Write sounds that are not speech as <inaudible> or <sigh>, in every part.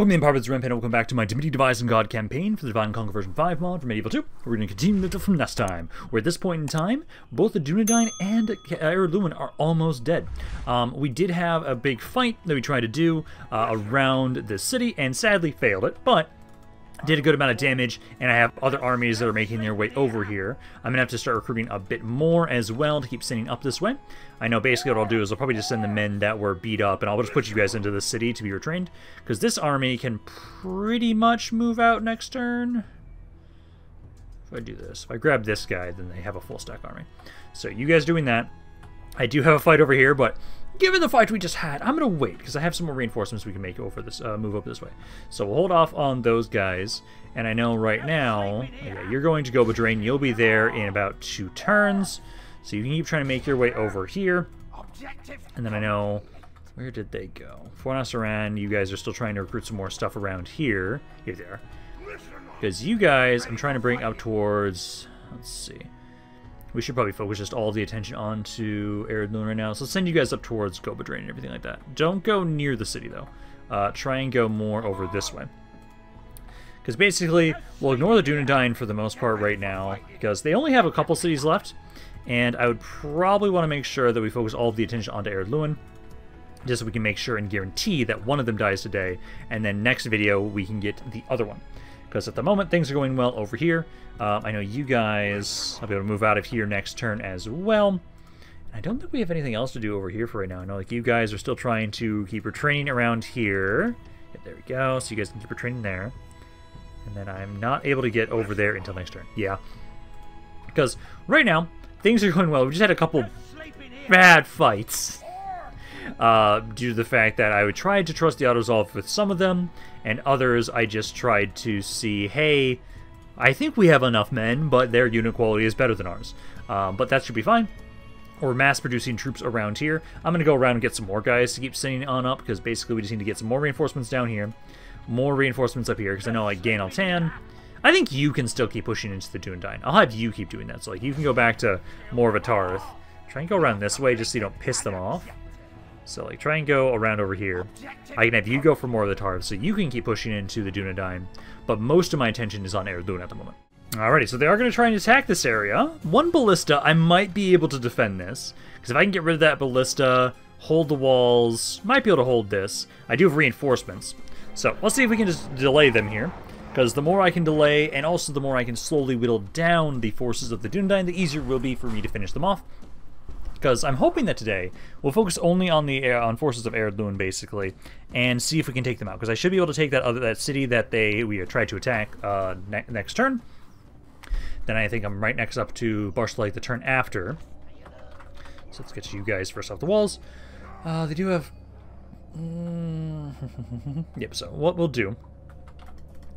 Welcome in Parvit's Rampaned, welcome back to my Divinity Devised and God campaign for the Divine Conquer version 5 mod for Medieval 2. We're going to continue from last time, where at this point in time, both the Dunedain and Ered Luin are almost dead. Um, we did have a big fight that we tried to do uh, around the city, and sadly failed it, but did a good amount of damage, and I have other armies that are making their way over here. I'm going to have to start recruiting a bit more as well to keep sending up this way. I know basically what I'll do is I'll probably just send the men that were beat up, and I'll just put you guys into the city to be retrained, because this army can pretty much move out next turn. If I do this, if I grab this guy, then they have a full stack army. So you guys doing that. I do have a fight over here, but given the fight we just had, I'm going to wait because I have some more reinforcements we can make over this, uh, move up this way. So we'll hold off on those guys. And I know right now, you're going to go Bedrain. You'll be there in about two turns. So you can keep trying to make your way over here. And then I know, where did they go? Fornost Erain, you guys are still trying to recruit some more stuff around here. Here they are. Because you guys, I'm trying to bring up towards, let's see. We should probably focus just all the attention onto Luin right now. So send you guys up towards Gobadrain and everything like that. Don't go near the city, though. Uh, try and go more over this way. Because basically, we'll ignore the Dunedain for the most part right now, because they only have a couple cities left, and I would probably want to make sure that we focus all of the attention onto Ered Luin, just so we can make sure and guarantee that one of them dies today, and then next video we can get the other one because at the moment things are going well over here. Uh, I know you guys, I'll be able to move out of here next turn as well. I don't think we have anything else to do over here for right now. I know like you guys are still trying to keep your training around here. Yeah, there we go, so you guys can keep your training there. And then I'm not able to get over there until next turn. Yeah. Because right now, things are going well. We just had a couple bad fights uh, due to the fact that I would try to trust the auto-resolve with some of them, and others I just tried to see, hey, I think we have enough men, but their unit quality is better than ours. Um, but that should be fine. We're mass-producing troops around here. I'm going to go around and get some more guys to keep sending on up, because basically we just need to get some more reinforcements down here, more reinforcements up here, because I know, like, Gain Altan, I think you can still keep pushing into the Dunedain. I'll have you keep doing that, so, like, you can go back to more of a Tarth. Try and go around this way, just so you don't piss them off. So like try and go around over here. I can have you go for more of the Tarv, so you can keep pushing into the Dunedain, but most of my attention is on Ered Luin at the moment. Alrighty, so they are going to try and attack this area. One Ballista, I might be able to defend this, because if I can get rid of that Ballista, hold the walls, might be able to hold this. I do have reinforcements, so let's see if we can just delay them here. Because the more I can delay, and also the more I can slowly whittle down the forces of the Dunedain, the easier it will be for me to finish them off because I'm hoping that today we'll focus only on the on forces of Ered basically, and see if we can take them out. Because I should be able to take that other that city that they we tried to attack uh, ne next turn. Then I think I'm right next up to Barshalite the turn after. So let's get to you guys first off the walls. Uh, they do have. Mm <laughs> yep. So what we'll do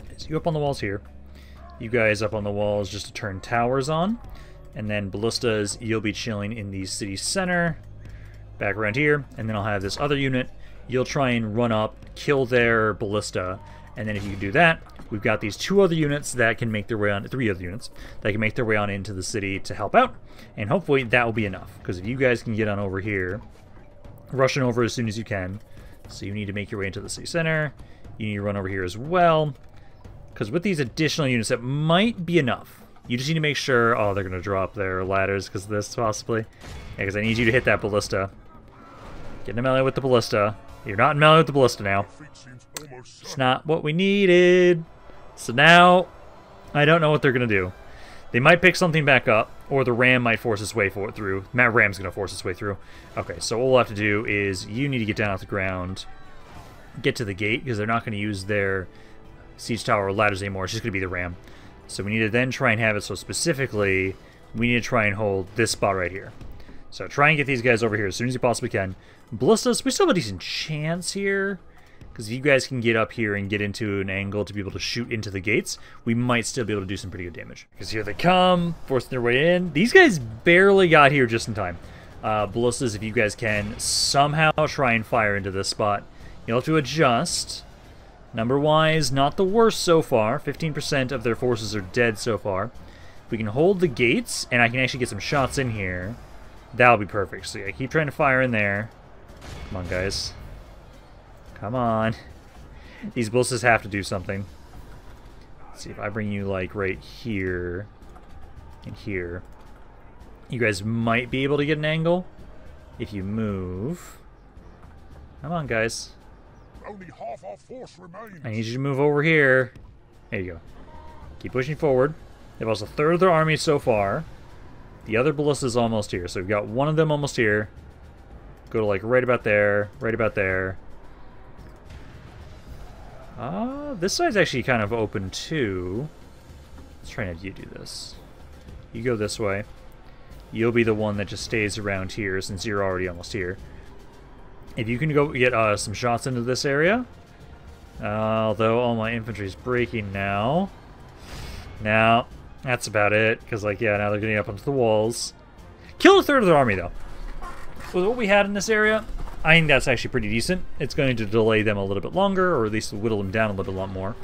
is you up on the walls here. You guys up on the walls just to turn towers on. And then ballistas, you'll be chilling in the city center, back around here. And then I'll have this other unit. You'll try and run up, kill their ballista. And then if you can do that, we've got these two other units that can make their way on, three other units, that can make their way on into the city to help out. And hopefully that will be enough. Because if you guys can get on over here, rushing over as soon as you can. So you need to make your way into the city center. You need to run over here as well. Because with these additional units, it might be enough. You just need to make sure... Oh, they're going to drop their ladders because of this, possibly. Yeah, because I need you to hit that ballista. Get in melee with the ballista. You're not in melee with the ballista now. It's not what we needed. So now, I don't know what they're going to do. They might pick something back up, or the ram might force its way for through. Matt Ram's going to force its way through. Okay, so all we'll have to do is you need to get down off the ground, get to the gate, because they're not going to use their siege tower ladders anymore. It's just going to be the ram. So we need to then try and have it so specifically, we need to try and hold this spot right here. So try and get these guys over here as soon as you possibly can. Ballistas, we still have a decent chance here. Because if you guys can get up here and get into an angle to be able to shoot into the gates, we might still be able to do some pretty good damage. Because here they come, forcing their way in. These guys barely got here just in time. Uh, ballistas, if you guys can somehow try and fire into this spot, you'll have to adjust. Number-wise, not the worst so far. 15% of their forces are dead so far. If we can hold the gates, and I can actually get some shots in here, that'll be perfect. So yeah, keep trying to fire in there. Come on, guys. Come on. These ballistas have to do something. Let's see if I bring you like right here and here. You guys might be able to get an angle if you move. Come on, guys. Only half our force remains. I need you to move over here. There you go. Keep pushing forward. They've lost a third of their army so far. The other ballista is almost here, so we've got one of them almost here. Go to like right about there, right about there. Uh, this side's actually kind of open too. Let's try and you do this. You go this way. You'll be the one that just stays around here since you're already almost here. If you can go get uh, some shots into this area. Uh, although all my infantry is breaking now. Now, that's about it. Because, like, yeah, now they're getting up onto the walls. Kill a third of their army, though. With what we had in this area, I think that's actually pretty decent. It's going to delay them a little bit longer, or at least whittle them down a little bit lot more.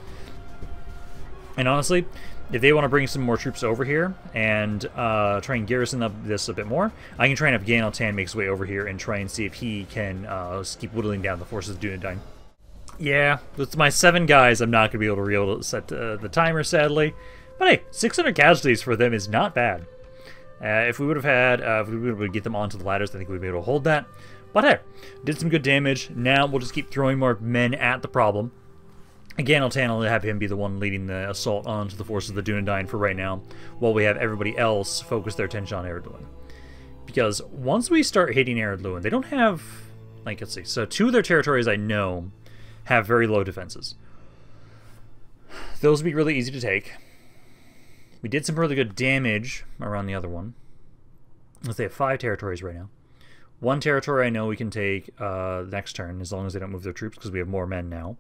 And honestly, if they want to bring some more troops over here and uh, try and garrison up this a bit more, I can try and have Gan Altan make his way over here and try and see if he can uh, keep whittling down the forces of Dunedain. Yeah, with my seven guys, I'm not going to be able to be able to set uh, the timer, sadly. But hey, 600 casualties for them is not bad. Uh, if we would have had, uh, if we would to get them onto the ladders, I think we'd be able to hold that. But hey, did some good damage. Now we'll just keep throwing more men at the problem. Again, I'll have him be the one leading the assault onto the forces of the Dunedain for right now, while we have everybody else focus their attention on Ered Luin. Because once we start hitting Ered Luin, they don't have, like, let's see, so two of their territories I know have very low defenses. Those would be really easy to take. We did some really good damage around the other one. Let's say have five territories right now. One territory I know we can take uh, next turn, as long as they don't move their troops, because we have more men now.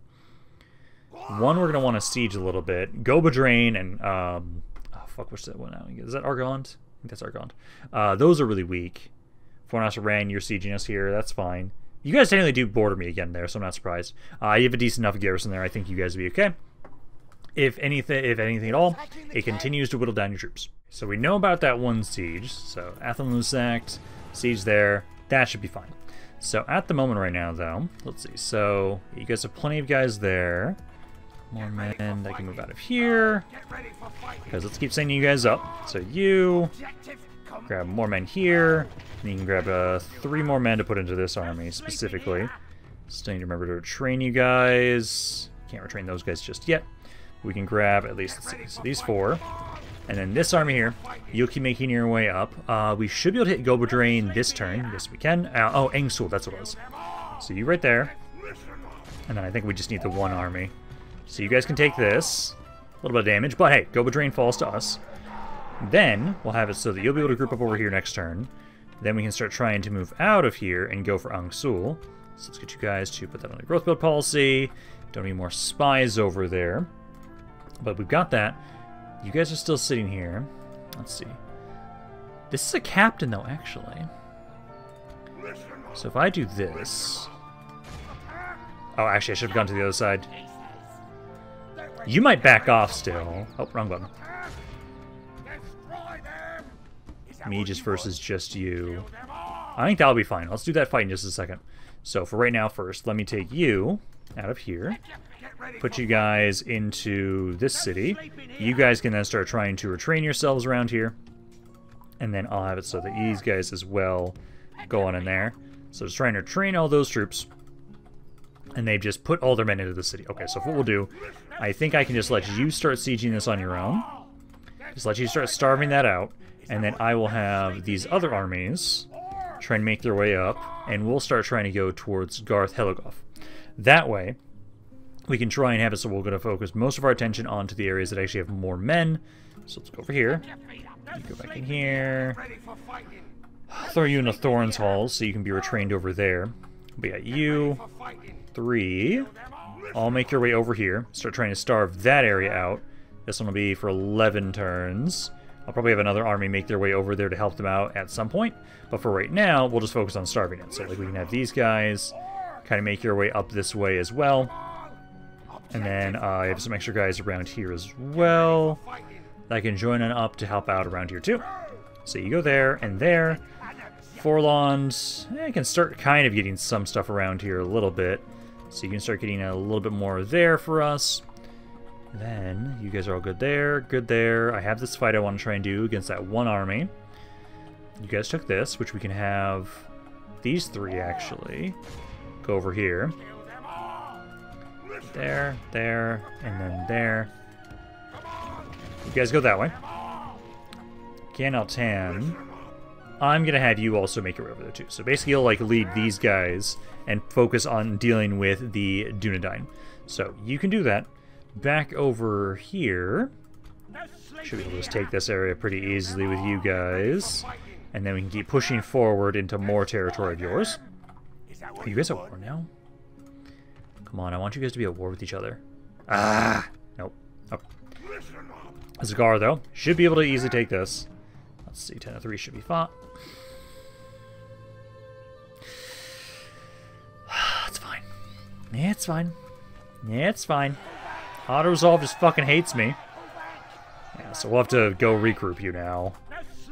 One we're going to want to siege a little bit. Goba Drain and... Um, oh, fuck, what's that one now? Is that Argond? I think that's Argond. Uh, those are really weak. Fornost Erain, you're sieging us here. That's fine. You guys technically do border me again there, so I'm not surprised. Uh, you have a decent enough garrison there. I think you guys will be okay. If anything, if anything at all, it continues to whittle down your troops. So we know about that one siege. So Athen sacked, siege there. That should be fine. So at the moment right now, though, let's see. So you guys have plenty of guys there. More men that can move out of here. Because let's keep sending you guys up. So you grab more men here. And you can grab uh, three more men to put into this army specifically. Still need to remember to train you guys. Can't retrain those guys just yet. We can grab at least so these four. And then this army here, you'll keep making your way up. Uh, we should be able to hit Gobadrain this turn. Yes, we can. Uh, oh, Engsul, that's what it was. So you right there. And then I think we just need the one army. So you guys can take this. A little bit of damage, but hey, Gobadrain falls to us. Then we'll have it so that you'll be able to group up over here next turn. Then we can start trying to move out of here and go for Angsul. So let's get you guys to put that on the growth build policy. Don't need more spies over there. But we've got that. You guys are still sitting here. Let's see. This is a captain, though, actually. So if I do this... Oh, actually, I should have gone to the other side. You might back off still. Oh, wrong button. Me just versus just you. I think that'll be fine. Let's do that fight in just a second. So for right now first, let me take you out of here. Put you guys into this city. You guys can then start trying to retrain yourselves around here. And then I'll have it so that these guys as well go on in there. So just trying to train all those troops. And they've just put all their men into the city. Okay, so what we'll do, I think I can just let you start sieging this on your own. Just let you start starving that out. And then I will have these other armies try and make their way up. And we'll start trying to go towards Garth Helgoth. That way, we can try and have it so we're going to focus most of our attention onto the areas that actually have more men. So let's go over here. Go back in here. Throw you into Thorns Hall so you can be retrained over there. We got you. Three. All make your way over here. Start trying to starve that area out. This one will be for 11 turns. I'll probably have another army make their way over there to help them out at some point. But for right now, we'll just focus on starving it. So like we can have these guys kind of make your way up this way as well. And then uh, I have some extra guys around here as well that can join on up to help out around here too. So you go there and there. Forlons, I eh, can start kind of getting some stuff around here a little bit. So you can start getting a little bit more there for us. Then, you guys are all good there, good there. I have this fight I want to try and do against that one army. You guys took this, which we can have these three, actually. Go over here. There, there, and then there. You guys go that way. Ganaltan. I'm gonna have you also make your way over there too. So basically you'll like lead these guys and focus on dealing with the Dunedain. So you can do that. Back over here. Should be able to just take this area pretty easily with you guys. And then we can keep pushing forward into more territory of yours. Are you guys at war now? Come on, I want you guys to be at war with each other. Ah! Nope. Oh. Zagar, though, should be able to easily take this. Let's see, 10 of 3 should be fought. Yeah, it's fine. Yeah, it's fine. Auto Resolve just fucking hates me. Yeah, so we'll have to go regroup you now.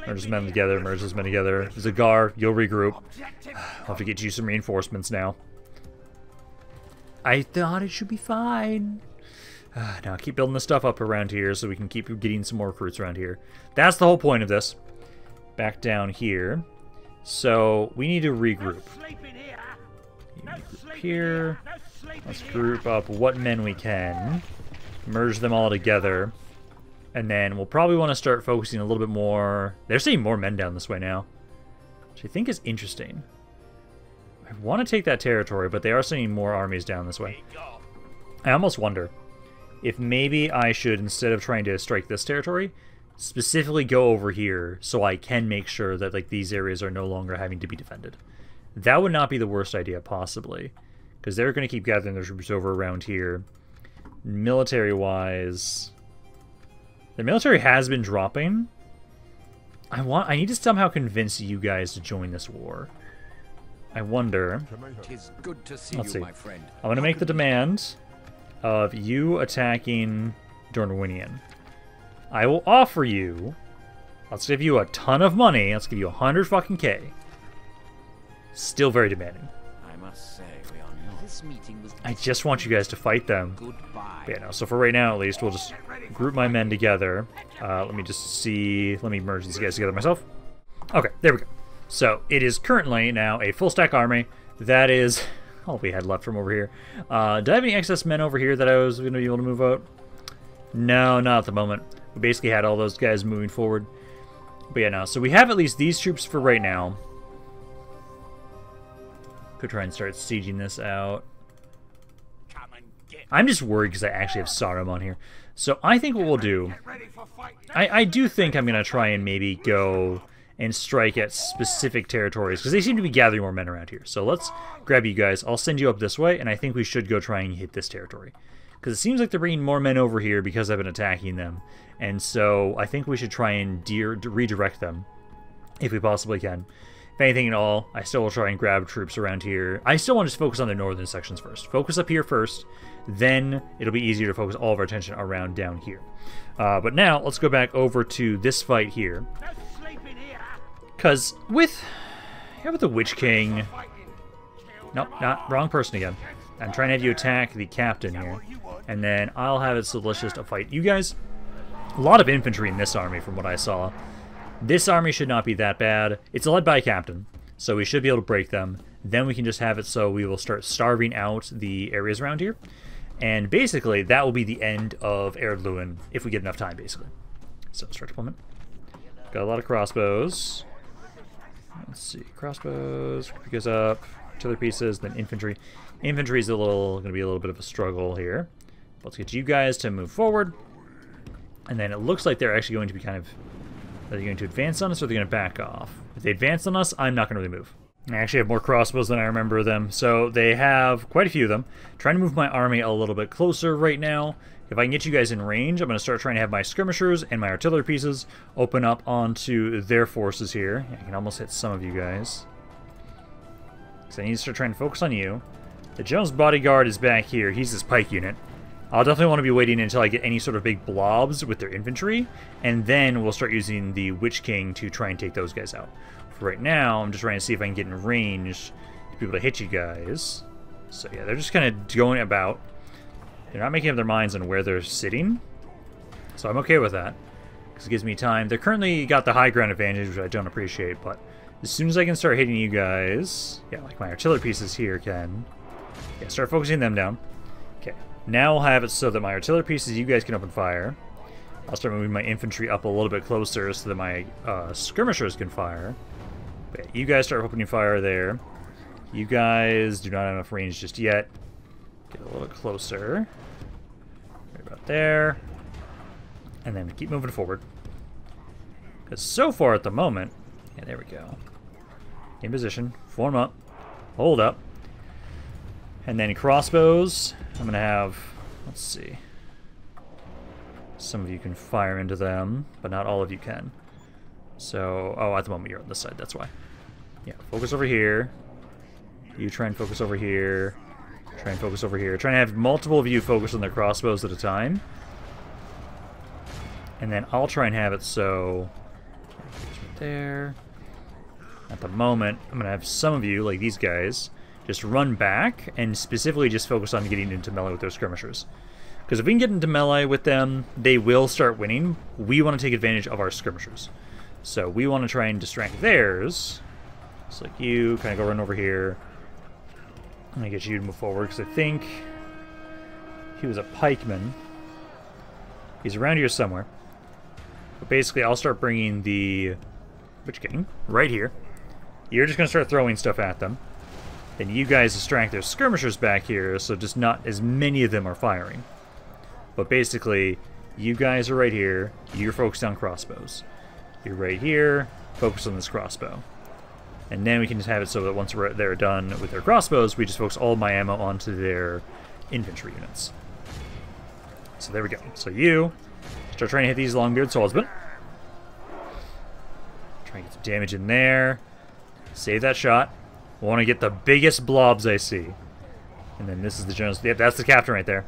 Merge those men together, merge those men together. Zagar, you'll regroup. We'll have to get you some reinforcements now. I thought it should be fine. <sighs> Now keep building the stuff up around here so we can keep getting some more recruits around here. That's the whole point of this. Back down here. So we need to regroup. Group here. Let's group up what men we can. Merge them all together. And then we'll probably want to start focusing a little bit more... They're seeing more men down this way now. Which I think is interesting. I want to take that territory, but they are sending more armies down this way. I almost wonder if maybe I should, instead of trying to strike this territory, specifically go over here so I can make sure that like these areas are no longer having to be defended. That would not be the worst idea, possibly. Because they're going to keep gathering their troops over around here. Military-wise... The military has been dropping. I want. I need to somehow convince you guys to join this war. I wonder. See Let's you, see. I'm going to make the demand of you attacking Dornwinian. I will offer you. Let's give you a ton of money. Let's give you a hundred fucking k. Still very demanding. I must say, we are not. This meeting was I just want you guys to fight them. goodbye. But yeah, no, so for right now, at least, we'll just group my men together. Uh, let me just see. Let me merge these guys together myself. Okay, there we go. So it is currently now a full stack army. That is <laughs> all we had left from over here. Uh, do I have any excess men over here that I was going to be able to move out? No, not at the moment. We basically had all those guys moving forward. But yeah, no. So we have at least these troops for right now. Could try and start sieging this out. Come and get I'm just worried because I actually have Saruman here. So I think what we'll do, Ready for fighting. I, I do think I'm going to try and maybe go and strike at specific territories because they seem to be gathering more men around here. So let's grab you guys. I'll send you up this way, and I think we should go try and hit this territory. Because it seems like they're bringing more men over here because I've been attacking them. And so I think we should try and redirect them if we possibly can. If anything at all, I still will try and grab troops around here. I still want to just focus on the northern sections first. Focus up here first, then it'll be easier to focus all of our attention around down here. Uh, but now, let's go back over to this fight here. Because with, yeah, with the Witch King... Nope, not wrong person again. I'm trying to have you attack the captain here. And then I'll have it so let's fight you guys. A lot of infantry in this army from what I saw. This army should not be that bad. It's led by a captain, so we should be able to break them. Then we can just have it so we will start starving out the areas around here. And basically, that will be the end of Ered Luin if we get enough time, basically. So, start deployment. Got a lot of crossbows. Let's see, crossbows goes up, artillery pieces, then infantry. Infantry is a little going to be a little bit of a struggle here. Let's get you guys to move forward, and then it looks like they're actually going to be kind of are they going to advance on us or are they going to back off? If they advance on us, I'm not going to really move. I actually have more crossbows than I remember them, so they have quite a few of them. Trying to move my army a little bit closer right now. If I can get you guys in range, I'm going to start trying to have my skirmishers and my artillery pieces open up onto their forces here. I can almost hit some of you guys. So I need to start trying to focus on you. The Jones bodyguard is back here. He's this pike unit. I'll definitely want to be waiting until I get any sort of big blobs with their infantry, and then we'll start using the Witch King to try and take those guys out. For right now, I'm just trying to see if I can get in range to be able to hit you guys. So yeah, they're just kind of going about. They're not making up their minds on where they're sitting. So I'm okay with that. Because it gives me time. They're currently got the high ground advantage, which I don't appreciate, but as soon as I can start hitting you guys, yeah, like my artillery pieces here can, yeah, start focusing them down. Now I'll have it so that my artillery pieces, you guys can open fire. I'll start moving my infantry up a little bit closer so that my uh, skirmishers can fire. But you guys start opening fire there. You guys do not have enough range just yet. Get a little closer. Right about there. And then keep moving forward. Because so far at the moment... Yeah, there we go. In position. Form up. Hold up. And then crossbows. I'm going to have... Let's see. Some of you can fire into them, but not all of you can. So... Oh, at the moment you're on this side. That's why. Yeah, focus over here. You try and focus over here. Try and focus over here. Try and have multiple of you focus on their crossbows at a time. And then I'll try and have it so... There. At the moment, I'm going to have some of you, like these guys, just run back and specifically just focus on getting into melee with those skirmishers. Because if we can get into melee with them, they will start winning. We want to take advantage of our skirmishers. So we want to try and distract theirs. Just like you, kind of go run over here. I'm get you to move forward because I think he was a pikeman. He's around here somewhere. But basically, I'll start bringing the Witch King right here. You're just going to start throwing stuff at them. Then you guys distract their skirmishers back here, so just not as many of them are firing. But basically, you guys are right here. You're focused on crossbows. You're right here. Focus on this crossbow. And then we can just have it so that once they're done with their crossbows, we just focus all my ammo onto their infantry units. So there we go. So you start trying to hit these Longbeard swordsmen. Try and get some damage in there. Save that shot. Want to get the biggest blobs I see. And then this is the general. Yep, that's the captain right there.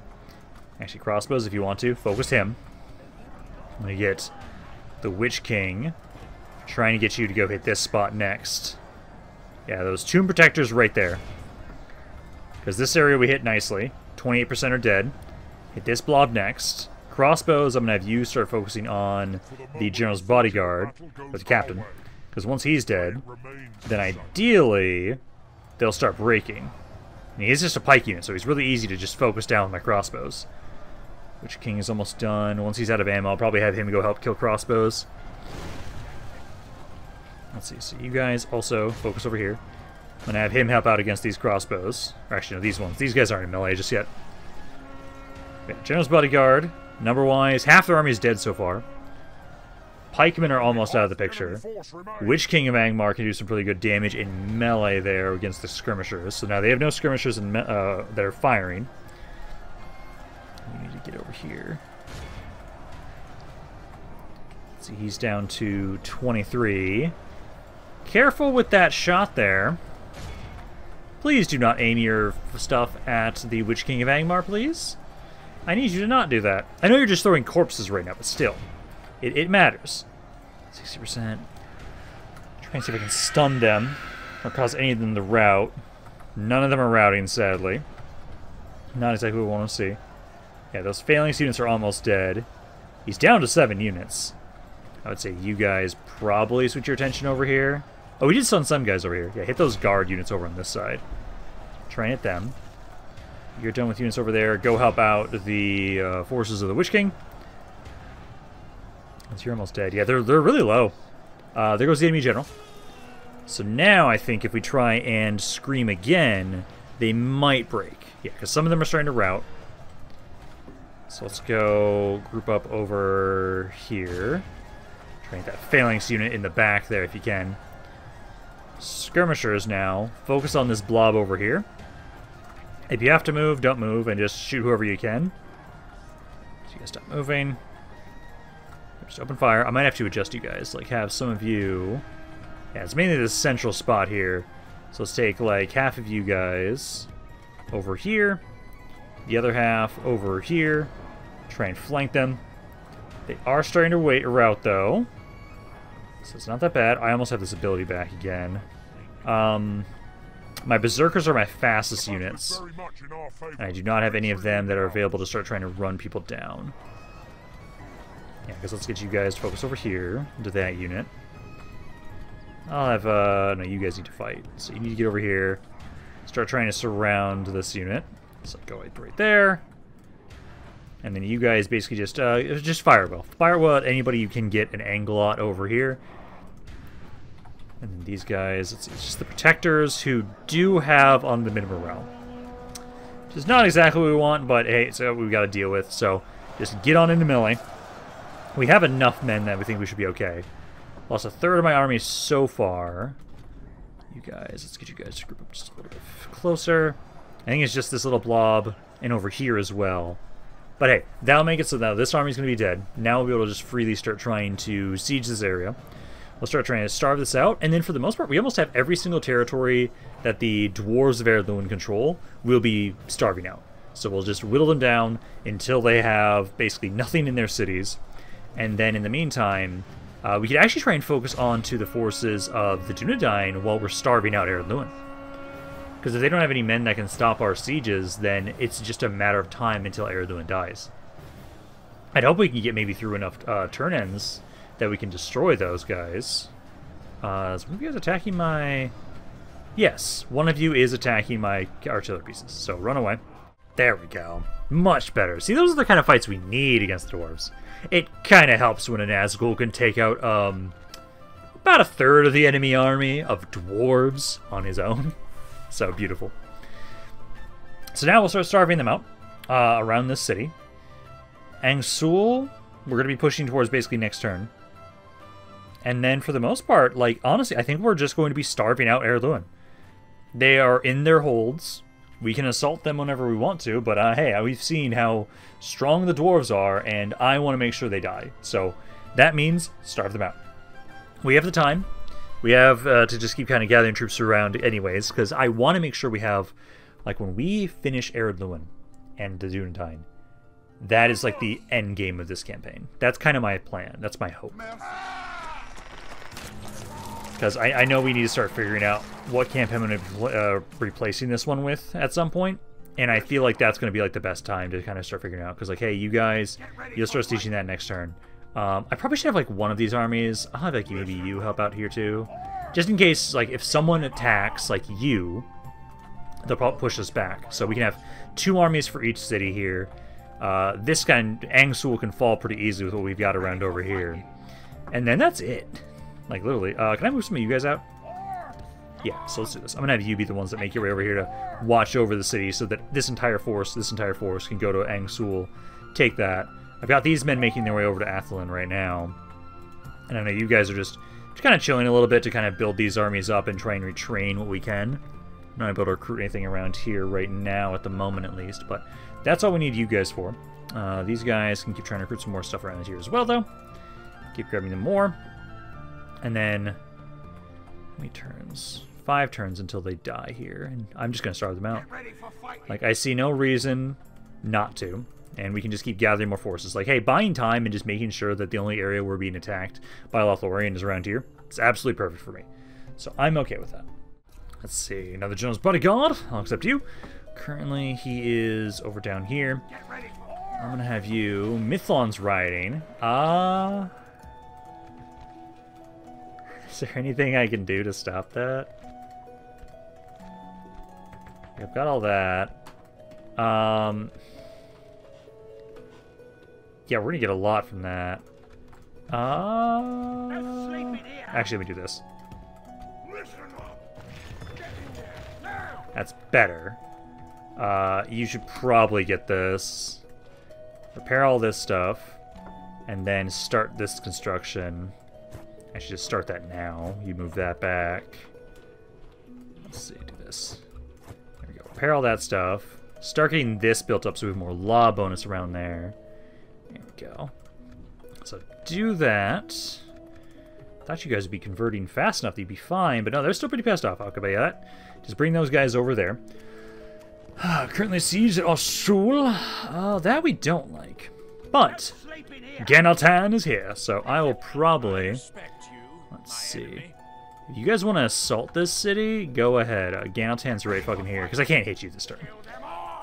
Actually, crossbows if you want to. Focus him. I'm going to get the Witch King. Trying to get you to go hit this spot next. Yeah, those Tomb Protectors right there. Because this area we hit nicely. 28% are dead. Hit this blob next. Crossbows, I'm going to have you start focusing on the General's Bodyguard, or the Captain. Because once he's dead, then ideally, they'll start breaking. And he's just a pike unit, so he's really easy to just focus down with my crossbows. Witch King is almost done. Once he's out of ammo, I'll probably have him go help kill crossbows. Let's see, so you guys also focus over here. I'm going to have him help out against these crossbows. Or actually, no, these ones. These guys aren't in melee just yet. Okay, General's Bodyguard. Number-wise, half their army is dead so far. Pikemen are almost out of the picture. Witch King of Angmar can do some pretty good damage in melee there against the skirmishers. So now they have no skirmishers in uh, that are firing. We need to get over here. Let's see, he's down to 23. Careful with that shot there. Please do not aim your stuff at the Witch King of Angmar, please. I need you to not do that. I know you're just throwing corpses right now, but still. It, it matters. 60%. Try and see if I can stun them or cause any of them to rout. None of them are routing, sadly. Not exactly what we want to see. Yeah, those failing units are almost dead. He's down to seven units. I would say you guys probably switch your attention over here. Oh, we did stun some guys over here. Yeah, hit those guard units over on this side. Try and hit them. You're done with units over there. Go help out the uh, forces of the Witch King. You're almost dead. Yeah, they're, they're really low. Uh, there goes the enemy general. So now I think if we try and scream again, they might break. Yeah, because some of them are starting to rout. So let's go group up over here. Try that phalanx unit in the back there if you can. Skirmishers now. Focus on this blob over here. If you have to move, don't move, and just shoot whoever you can. So you guys stop moving. Just open fire. I might have to adjust you guys. Like, have some of you... Yeah, it's mainly this central spot here. So let's take, like, half of you guys over here. The other half over here. Try and flank them. They are starting to wait a route, though. So it's not that bad. I almost have this ability back again. Um, My berserkers are my fastest units. Very much in our favor. And I do not have any of them that are available to start trying to run people down. Yeah, because let's get you guys to focus over here into that unit. I'll have, uh, no, you guys need to fight. So you need to get over here, start trying to surround this unit. So go right, right there. And then you guys basically just, uh, just fireball. well. Fire well at anybody you can get an angle at over here. And then these guys, it's, it's just the protectors who do have unlimited morale. Which is not exactly what we want, but hey, it's what we've got to deal with. So just get on into melee. We have enough men that we think we should be okay. Lost a third of my army so far. You guys, let's get you guys to group up just a little bit closer. I think it's just this little blob and over here as well. But hey, that'll make it so now this army's going to be dead. Now we'll be able to just freely start trying to siege this area. We'll start trying to starve this out, and then for the most part, we almost have every single territory that the Dwarves of Ered Luin control will be starving out. So we'll just whittle them down until they have basically nothing in their cities. And then in the meantime, uh, we could actually try and focus on to the forces of the Dunedain while we're starving out Ered Luin. Because if they don't have any men that can stop our sieges, then it's just a matter of time until Ered Luin dies. I'd hope we can get maybe through enough uh, turn ends that we can destroy those guys. Uh, is one of you guys attacking my... Yes, one of you is attacking my artillery pieces, so run away. There we go. Much better. See, those are the kind of fights we need against the dwarves. It kind of helps when a Nazgul can take out um, about a third of the enemy army of dwarves on his own. <laughs> So beautiful. So now we'll start starving them out uh, around this city. Angsul, we're going to be pushing towards basically next turn. And then for the most part, like, honestly, I think we're just going to be starving out Ered Luin. They are in their holds. We can assault them whenever we want to, but uh, hey, we've seen how strong the dwarves are, and I want to make sure they die. So that means starve them out. We have the time. We have uh, to just keep kind of gathering troops around anyways, because I want to make sure we have, like, when we finish Ered Luin and the Dunedain, that is like the end game of this campaign. That's kind of my plan. That's my hope. Because I, I know we need to start figuring out what camp I'm going to be uh, replacing this one with at some point. And I feel like that's going to be like the best time to kind of start figuring out. Because like, hey, you guys, you'll start teaching that next turn. Um, I probably should have like one of these armies. I'll have like maybe you help out here too. Just in case, like, if someone attacks, like you, they'll probably push us back. So we can have two armies for each city here. Uh, this guy, Angsul, can fall pretty easily with what we've got around over here. And then that's it. Like, literally. Uh, can I move some of you guys out? Yeah, so let's do this. I'm gonna have you be the ones that make your way over here to watch over the city so that this entire force, this entire force can go to Angsul, take that. I've got these men making their way over to Athlin right now. And I know you guys are just, just kind of chilling a little bit to kind of build these armies up and try and retrain what we can. I'm not able to recruit anything around here right now, at the moment at least, but that's all we need you guys for. Uh, these guys can keep trying to recruit some more stuff around here as well, though. Keep grabbing them more. And then, how many turns? Five turns until they die here, and I'm just going to starve them out. Ready for fighting. Like, I see no reason not to. And we can just keep gathering more forces. Like, hey, buying time and just making sure that the only area we're being attacked by Lothlorien is around here. It's absolutely perfect for me. So I'm okay with that. Let's see. Another General's Bodyguard. I'll accept you. Currently, he is over down here. Get ready for I'm going to have you. Mithlond's riding. Ah. Uh, <laughs> is there anything I can do to stop that? I've got all that. Um... Yeah, we're gonna get a lot from that. Uh, actually, let me do this. That's better. Uh, you should probably get this. Repair all this stuff. And then start this construction. I should just start that now. You move that back. Let's see, do this. There we go. Repair all that stuff. Start getting this built up so we have more law bonus around there. There we go. So do that. Thought you guys would be converting fast enough that you'd be fine, but no, they're still pretty pissed off. I'll convey that. Just bring those guys over there. Currently siege at Oshul. Uh, that we don't like. But. Genaltan is here, so I will probably... Let's see. If you guys want to assault this city, go ahead. Uh, Ganaltan's right fucking here, because I can't hit you this turn.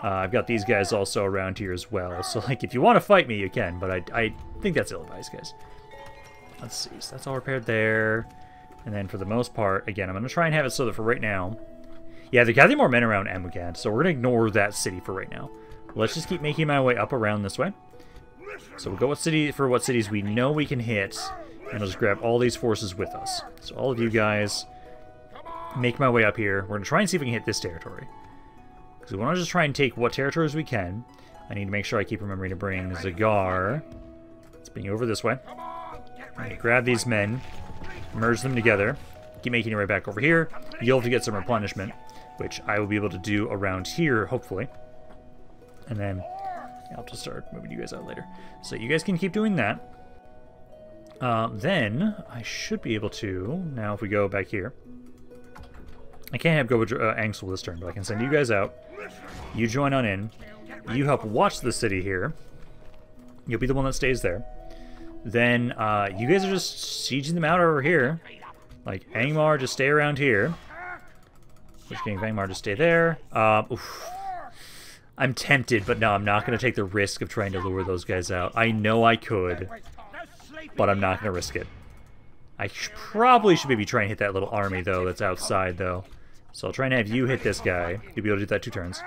Uh, I've got these guys also around here as well, so like if you want to fight me, you can, but I, I think that's ill-advised, guys. Let's see, so that's all repaired there. And then for the most part, again, I'm going to try and have it so that for right now... Yeah, they're gathering more men around Amugad, so we're going to ignore that city for right now. Let's just keep making my way up around this way. So we'll go with city for what cities we know we can hit, and I'll just grab all these forces with us. So all of you guys, make my way up here. We're going to try and see if we can hit this territory. Because we want to just try and take what territories we can. I need to make sure I keep remembering to bring Zagar. Let's bring you over this way. grab these men, merge them together, keep making your way back over here. You'll have to get some replenishment, which I will be able to do around here, hopefully. And then I'll just start moving you guys out later. So you guys can keep doing that. Uh, then I should be able to, now if we go back here, I can't have go with uh, Angsel this turn, but I can send you guys out. You join on in. You help watch the city here. You'll be the one that stays there. Then uh, you guys are just sieging them out over here. Like, Angmar, just stay around here. Witch King Angmar, just stay there. Uh, I'm tempted, but no, I'm not going to take the risk of trying to lure those guys out. I know I could, but I'm not going to risk it. I sh probably should maybe try and hit that little army, though, that's outside, though. So I'll try and have you hit this guy. You'll be able to do that two turns.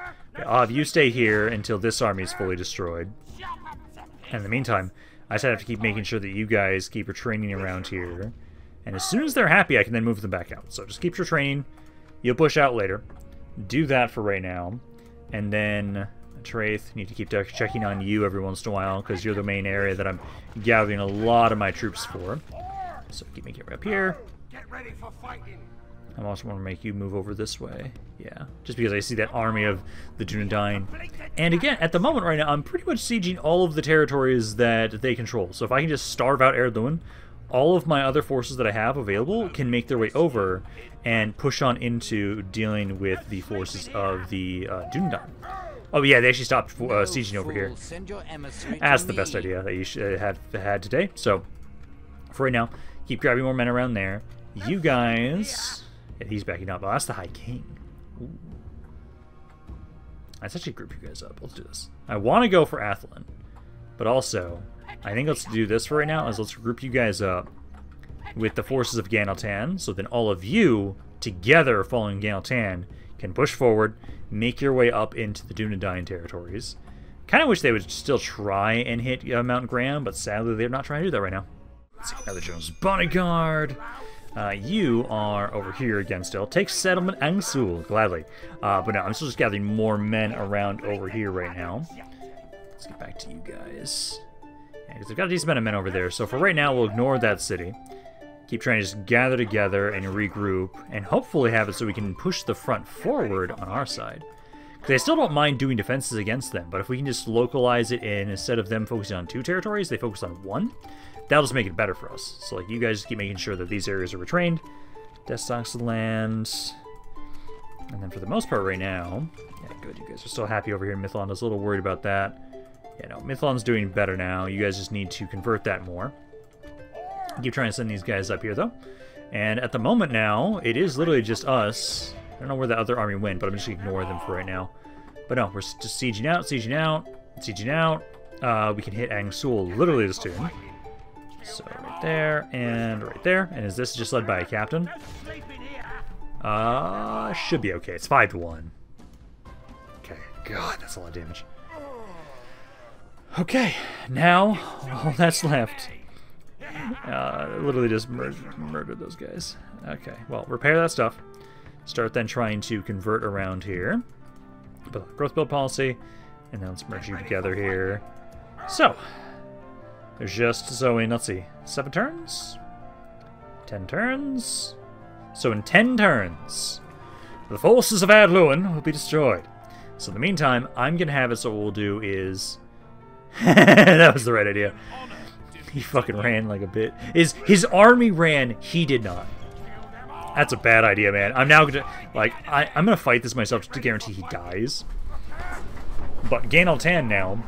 I'll have you stay here until this army is fully destroyed. And in the meantime, I just have to keep making sure that you guys keep your training around here. And as soon as they're happy, I can then move them back out. So just keep your training. You'll push out later. Do that for right now. And then, Traith, need to keep checking on you every once in a while, because you're the main area that I'm gathering a lot of my troops for. So keep making it up here. Get ready for fighting. I also want to make you move over this way. Yeah, just because I see that army of the Dunedain. And again, at the moment right now, I'm pretty much sieging all of the territories that they control. So if I can just starve out Ered Luin, all of my other forces that I have available can make their way over and push on into dealing with the forces of the uh, Dunedain. Oh yeah, they actually stopped uh, sieging over here. That's the best idea that you should have had today. So, for right now, keep grabbing more men around there. You guys yeah, he's backing up. Oh, that's the High King. Ooh. Let's actually group you guys up. Let's do this. I want to go for Athlin, but also, I think let's do this for right now, is let's group you guys up with the forces of Ganaltan, so then all of you, together following Ganaltan, can push forward, make your way up into the Dunedain territories. Kind of wish they would still try and hit uh, Mount Gram, but sadly they're not trying to do that right now. Let's see, another Jones bodyguard. Uh, you are over here again still. Take settlement Angsul, gladly. Uh, but no, I'm still just gathering more men around over here right now. Let's get back to you guys. Because yeah, I've got a decent amount of men over there. So for right now, we'll ignore that city. Keep trying to just gather together and regroup. And hopefully have it so we can push the front forward on our side. Because I still don't mind doing defenses against them. But if we can just localize it in, instead of them focusing on two territories, they focus on one that'll just make it better for us. So like you guys keep making sure that these areas are retrained. Stocks land. And then for the most part right now, yeah, good. You guys are still happy over here. Mithlond is a little worried about that. Yeah, no, Mithlond's doing better now. You guys just need to convert that more. Keep trying to send these guys up here, though. And at the moment now, it is literally just us. I don't know where the other army went, but I'm just going to ignore them for right now. But no, we're just sieging out, sieging out, sieging out. Uh, we can hit Angsul literally this turn. So right there and right there. And is this just led by a captain? Uh, should be okay. It's 5 to 1. Okay, God, that's a lot of damage. Okay, now all that's left. Uh, literally just mur murder those guys. Okay, well, repair that stuff. Start then trying to convert around here. Growth build policy. And then let's merge you together here. So, there's just, so in, let's see, seven turns? Ten turns? So in ten turns, the forces of Ered Luin will be destroyed. So in the meantime, I'm going to have it so what we'll do is... <laughs> that was the right idea. <laughs> He fucking ran like a bit. His, his army ran, he did not. That's a bad idea, man. I'm now gonna, like, I, I'm gonna fight this myself to guarantee he dies. But Ganaltan now.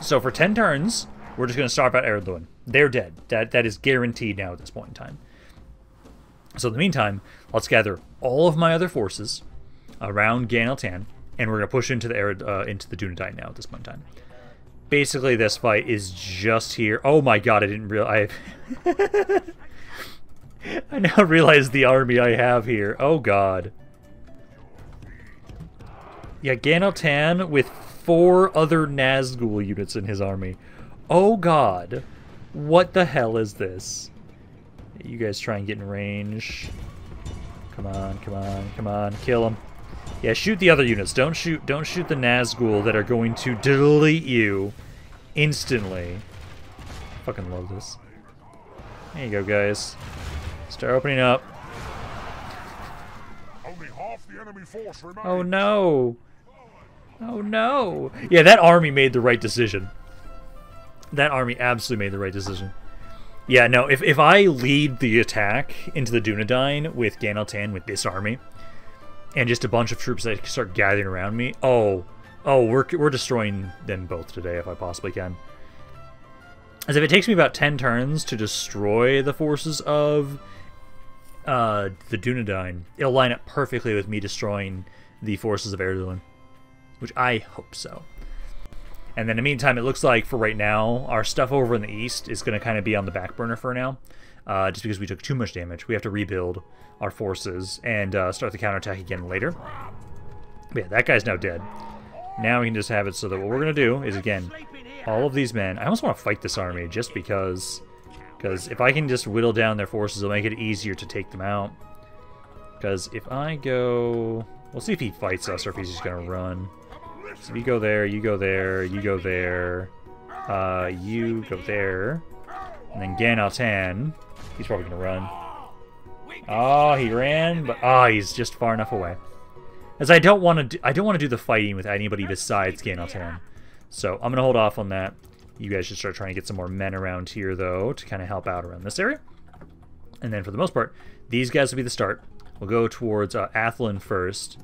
So for 10 turns, we're just to starve out Ered Luin. They're dead. That That is guaranteed now at this point in time. So in the meantime, let's gather all of my other forces around Gan Eltan, and we're gonna push into the Arid, uh, into the Dunedain now at this point in time. Basically, this fight is just here. Oh my god, I didn't realize. I <laughs> I now realize the army I have here. Oh god. Yeah, Gan Eltan with four other Nazgul units in his army. Oh god. What the hell is this? You guys try and get in range. Come on, come on, come on, kill him. Yeah, shoot the other units. Don't shoot don't shoot the Nazgul that are going to delete you instantly. Fucking love this. There you go, guys. Start opening up. Only half the enemy force remains. Oh no. Oh no. Yeah, that army made the right decision. That army absolutely made the right decision. Yeah, no, if, if I lead the attack into the Dunedain with Gan Eltan with this army, and just a bunch of troops that start gathering around me, oh, oh, we're, we're destroying them both today if I possibly can. As if it takes me about 10 turns to destroy the forces of uh, the Dunedain, it'll line up perfectly with me destroying the forces of Erdogan, which I hope so. And then in the meantime, it looks like for right now, our stuff over in the east is going to kind of be on the back burner for now, uh, just because we took too much damage. We have to rebuild our forces and uh, start the counterattack again later. But yeah, that guy's now dead. Now we can just have it so that what we're going to do is, again, all of these men... I almost want to fight this army just because... Because if I can just whittle down their forces, it'll make it easier to take them out. Because if I go... We'll see if he fights us or if he's just going to run. So you go there, you go there, you go there, uh, you go there, and then Gan Altan, he's probably gonna run. Oh, he ran, but oh, he's just far enough away. As I don't want to, I don't want to do the fighting with anybody besides Gan Altan, so I'm gonna hold off on that. You guys should start trying to get some more men around here, though, to kind of help out around this area. And then for the most part, these guys will be the start. We'll go towards uh, Athilin first,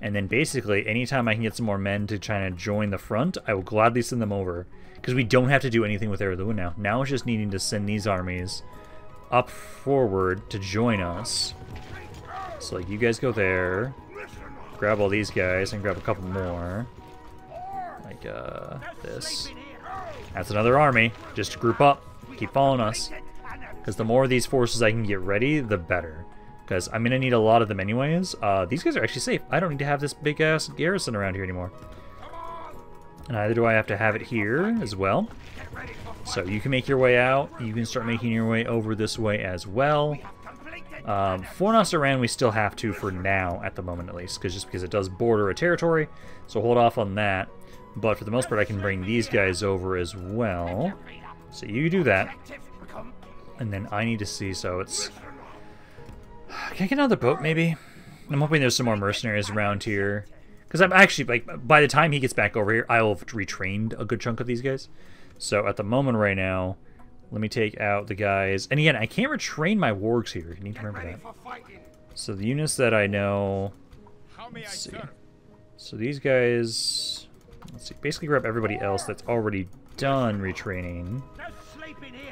and then basically, anytime I can get some more men to try to join the front, I will gladly send them over. Because we don't have to do anything with Ered Luin now. Now it's just needing to send these armies up forward to join us. So like you guys go there, grab all these guys, and grab a couple more. Like uh, this. That's another army. Just group up. Keep following us. Because the more of these forces I can get ready, the better because I'm going to need a lot of them anyways. Uh, these guys are actually safe. I don't need to have this big-ass garrison around here anymore. And neither do I have to have it here as well. So you can make your way out. You can start making your way over this way as well. Um, Fornost Erain we still have to for now, at the moment at least, because just because it does border a territory. So hold off on that. But for the most part, I can bring these guys over as well. So you do that. And then I need to see, so it's <sighs> can I get another boat, maybe? I'm hoping there's some more mercenaries around here. Because I'm actually, like, by the time he gets back over here, I will have retrained a good chunk of these guys. So at the moment right now, let me take out the guys. And again, I can't retrain my wargs here. You need to remember that. So the units that I know... Let's see. So these guys... Let's see. Basically grab everybody else that's already done retraining.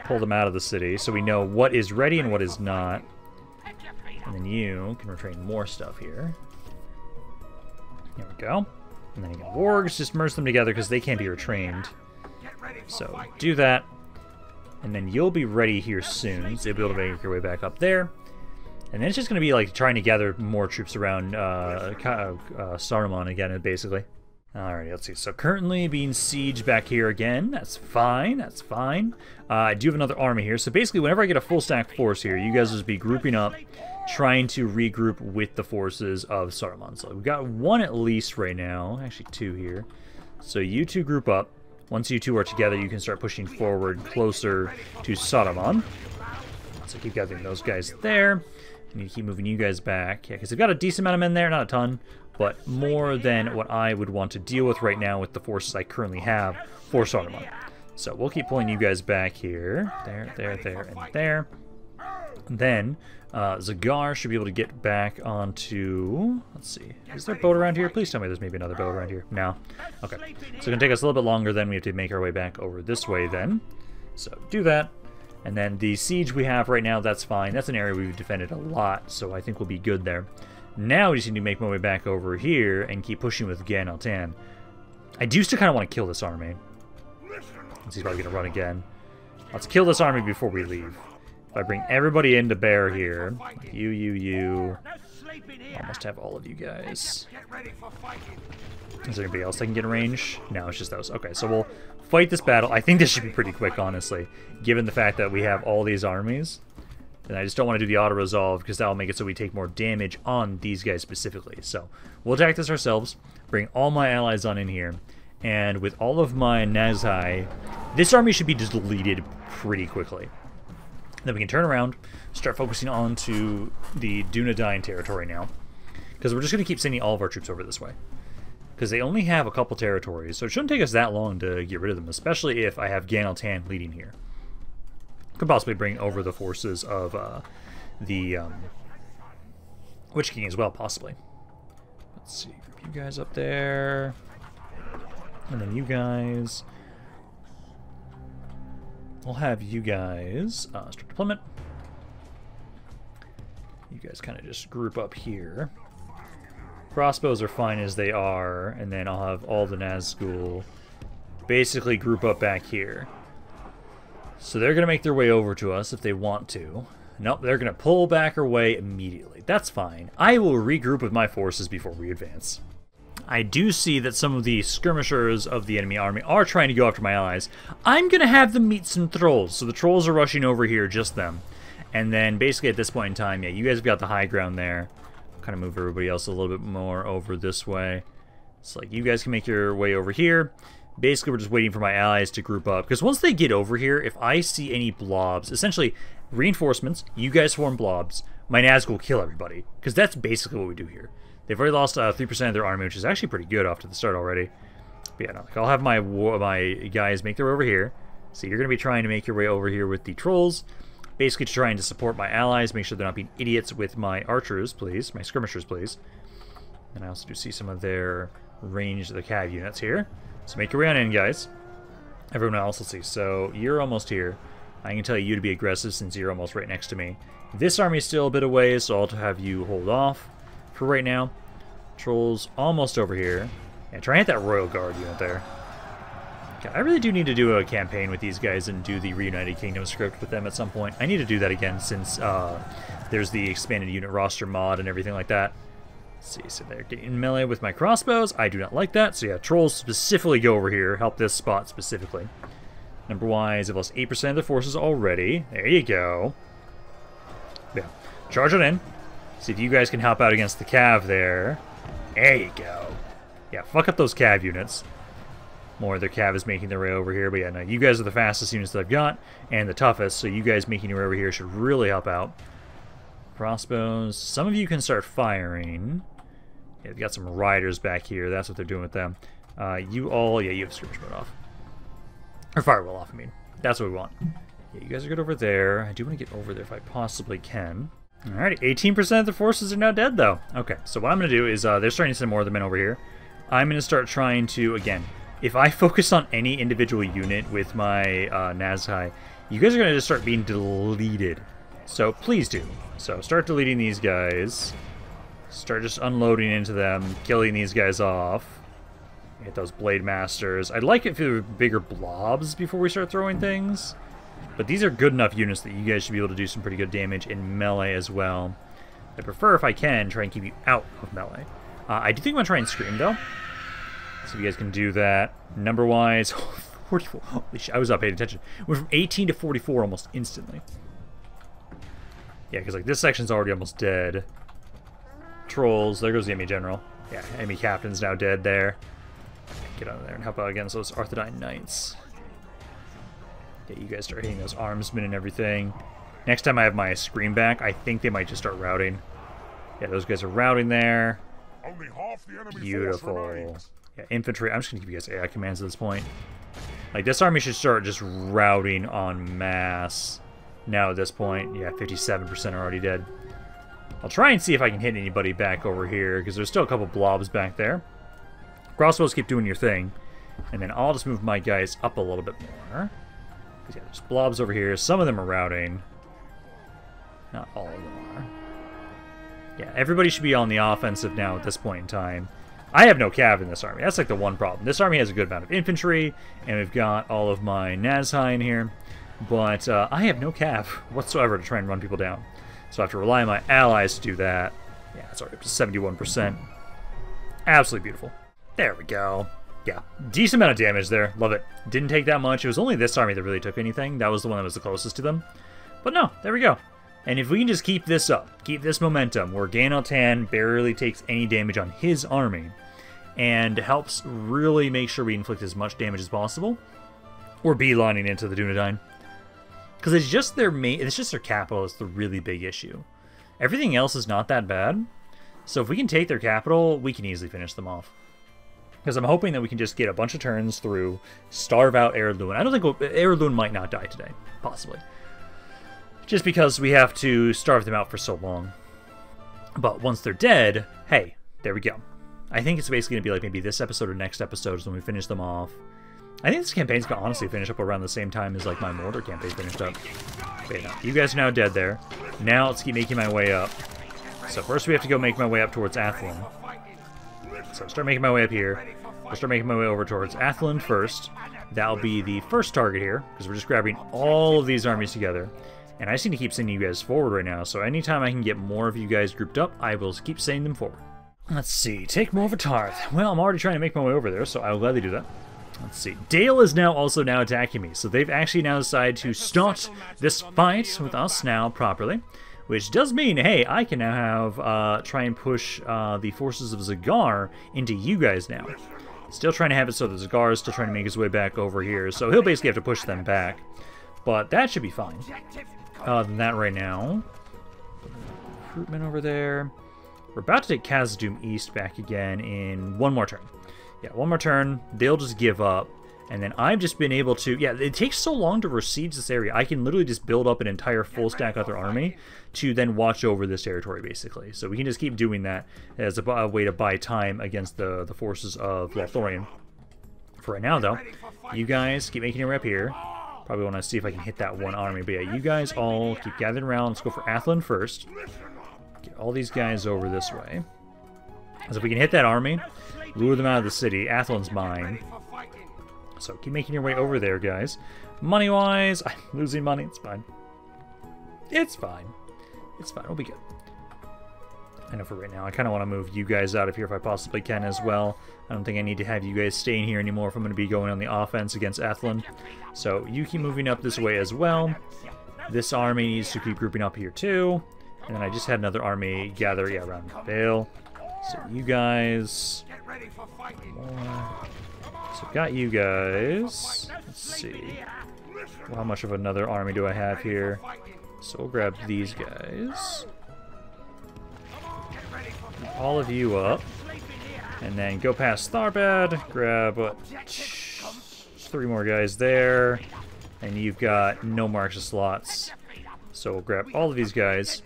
Pull them out of the city so we know what is ready and what is not. And then you can retrain more stuff here. There we go. And then you can wargs, just merge them together because they can't be retrained. So do that. And then you'll be ready here soon, so you'll be able to make your way back up there. And then it's just going to be like trying to gather more troops around uh, uh, Saruman again, basically. Alrighty, let's see. So currently being sieged back here again. That's fine. That's fine. Uh, I do have another army here. So basically, whenever I get a full stack force here, you guys will just be grouping up, trying to regroup with the forces of Saruman. So we've got one at least right now. Actually, two here. So you two group up. Once you two are together, you can start pushing forward closer to Saruman. So keep gathering those guys there. I need to keep moving you guys back. Yeah, because they've got a decent amount of men there, not a ton but more than what I would want to deal with right now with the forces I currently have for Saruman. So we'll keep pulling you guys back here. There, there, there, and there. then, uh, Zagar should be able to get back onto... Let's see. Is there a boat around here? Please tell me there's maybe another boat around here. No. Okay. So it's going to take us a little bit longer then. We have to make our way back over this way then. So do that. And then the siege we have right now, that's fine. That's an area we've defended a lot, so I think we'll be good there. Now we just need to make my way back over here and keep pushing with Gan Altan. I do still kind of want to kill this army. He's probably going to run again. Let's kill this army before we leave. If I bring everybody into bear here, you, you, you, almost have all of you guys. Is there anybody else that can get in range? No, it's just those. Okay, so we'll fight this battle. I think this should be pretty quick, honestly, given the fact that we have all these armies. And I just don't want to do the auto-resolve because that'll make it so we take more damage on these guys specifically. So we'll attack this ourselves, bring all my allies on in here, and with all of my Nazai, this army should be deleted pretty quickly. Then we can turn around, start focusing on to the Dunedain territory now. Because we're just going to keep sending all of our troops over this way. Because they only have a couple territories, so it shouldn't take us that long to get rid of them, especially if I have Ganaltan leading here. Could possibly bring over the forces of uh, the um, Witch King as well, possibly. Let's see, you guys up there. And then you guys. We'll have you guys uh, start deployment. You guys kind of just group up here. Crossbows are fine as they are, and then I'll have all the Nazgul basically group up back here. So they're going to make their way over to us if they want to. Nope, they're going to pull back away immediately. That's fine. I will regroup with my forces before we advance. I do see that some of the skirmishers of the enemy army are trying to go after my allies. I'm going to have them meet some trolls. So the trolls are rushing over here, just them. And then basically at this point in time, yeah, you guys have got the high ground there. Kind of move everybody else a little bit more over this way. It's like you guys can make your way over here. Basically, we're just waiting for my allies to group up. Because once they get over here, if I see any blobs, essentially reinforcements, you guys form blobs, my Nazgul will kill everybody. Because that's basically what we do here. They've already lost uh, 3% of their army, which is actually pretty good off to the start already. But yeah, no, like I'll have my my guys make their way over here. So you're going to be trying to make your way over here with the trolls. Basically trying to support my allies, make sure they're not being idiots with my archers, please. My skirmishers, please. And I also do see some of their range of the cav units here. So make your way on in, guys. Everyone else, let's see. So you're almost here. I can tell you to be aggressive since you're almost right next to me. This army is still a bit away, so I'll have you hold off for right now. Trolls almost over here. Yeah, try and hit that Royal Guard unit there. I really do need to do a campaign with these guys and do the Reunited Kingdom script with them at some point. I need to do that again since uh, there's the expanded unit roster mod and everything like that. See, so they're getting melee with my crossbows. I do not like that. So yeah, trolls specifically go over here. Help this spot specifically. Number wise, they've lost 8% of the forces already. There you go. Yeah. Charge it in. See if you guys can help out against the cav there. There you go. Yeah, fuck up those cav units. More of their cav is making their way over here. But yeah, no, you guys are the fastest units that I've got and the toughest. So you guys making your way over here should really help out. Crossbows. Some of you can start firing. Yeah, they've got some riders back here. That's what they're doing with them. Uh, you all, yeah, you have skirmish mode off. Or firewall off, I mean. That's what we want. Yeah, you guys are good over there. I do want to get over there if I possibly can. Alrighty, 18% of the forces are now dead, though. Okay, so what I'm going to do is, uh, they're starting to send more of the men over here. I'm going to start trying to, again, if I focus on any individual unit with my uh, Nazhai, you guys are going to just start being deleted. So please do. So start deleting these guys. Start just unloading into them, killing these guys off. Get those Blade Masters. I'd like it if there were bigger blobs before we start throwing things. But these are good enough units that you guys should be able to do some pretty good damage in melee as well. I prefer, if I can, try and keep you out of melee. Uh, I do think I'm going to try and scream, though. So if you guys can do that. Number-wise, <laughs> 44. Holy shit, I was not paying attention. Went from 18 to 44 almost instantly. Yeah, because like this section's already almost dead. Trolls, there goes the enemy general. Yeah, enemy captain's now dead there. Get out of there and help out against those Arthedain Knights. Yeah, you guys start hitting those armsmen and everything. Next time I have my screen back, I think they might just start routing. Yeah, those guys are routing there. Only half the enemy Beautiful. Yeah, infantry. I'm just going to give you guys AI commands at this point. Like, this army should start just routing en masse. Now at this point, yeah, 57% are already dead. I'll try and see if I can hit anybody back over here, because there's still a couple blobs back there. Crossbows keep doing your thing. And then I'll just move my guys up a little bit more. Yeah, there's blobs over here. Some of them are routing. Not all of them are. Yeah, everybody should be on the offensive now at this point in time. I have no cav in this army. That's like the one problem. This army has a good amount of infantry, and we've got all of my Nazhai in here, but uh, I have no cav <laughs> whatsoever to try and run people down. So I have to rely on my allies to do that. Yeah, it's already up to 71%. Absolutely beautiful. There we go. Yeah, decent amount of damage there. Love it. Didn't take that much. It was only this army that really took anything. That was the one that was the closest to them. But no, there we go. And if we can just keep this up, keep this momentum, where Ganaltan barely takes any damage on his army, and helps really make sure we inflict as much damage as possible, we're beelining into the Dunedain. Because it's just their main, it's just their capital is the really big issue. Everything else is not that bad. So if we can take their capital, we can easily finish them off. Because I'm hoping that we can just get a bunch of turns through, starve out Ered Luin. I don't think we'll, might not die today, possibly. Just because we have to starve them out for so long. But once they're dead, hey, there we go. I think it's basically going to be like maybe this episode or next episode is when we finish them off. I think this campaign's to honestly finish up around the same time as like my Mordor campaign finished up. Okay, now, you guys are now dead there. Now let's keep making my way up. So first we have to go make my way up towards Athilin. So start making my way up here. We'll start making my way over towards Athilin first. That'll be the first target here, because we're just grabbing all of these armies together. And I just need to keep sending you guys forward right now, so anytime I can get more of you guys grouped up, I will keep sending them forward. Let's see, take Morvatarth. Well, I'm already trying to make my way over there, so I'll gladly do that. Let's see. Dale is now also now attacking me, so they've actually now decided to start this fight with us now properly. Which does mean, hey, I can now have, uh, try and push uh, the forces of Zagar into you guys now. Still trying to have it so the Zagar is still trying to make his way back over here, so he'll basically have to push them back. But that should be fine. Other than that right now. Recruitment over there. We're about to take Khazad-dûm East back again in one more turn. Yeah, one more turn. They'll just give up. And then I've just been able to... Yeah, it takes so long to besiege this area. I can literally just build up an entire full stack other army to then watch over this territory, basically. So we can just keep doing that as a, a way to buy time against the, the forces of Lothlorien. For right now, though, you guys keep making your way up here. Probably want to see if I can hit that one army. But yeah, you guys all keep gathering around. Let's go for Athilin first. Get all these guys over this way. So if we can hit that army, lure them out of the city. Athilin's mine. So keep making your way over there, guys. Money-wise, I'm <laughs> losing money. It's fine. It's fine. It's fine. We'll be good. I know for right now, I kind of want to move you guys out of here if I possibly can as well. I don't think I need to have you guys staying here anymore if I'm going to be going on the offense against Athilin. So you keep moving up this way as well. This army needs to keep grouping up here too. And then I just had another army gather yeah, around Vale. So you guys... More. So got you guys. Let's see. Well, how much of another army do I have here? So we'll grab these guys. All of you up. And then go past Tharbad. Grab, what, three more guys there. And you've got no more extra slots. So we'll grab all of these guys.